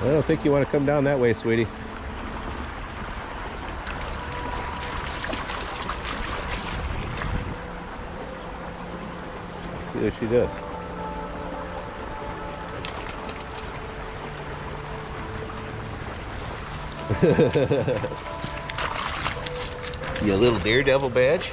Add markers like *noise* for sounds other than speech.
I don't think you want to come down that way, sweetie. See what she does. *laughs* you little daredevil badge.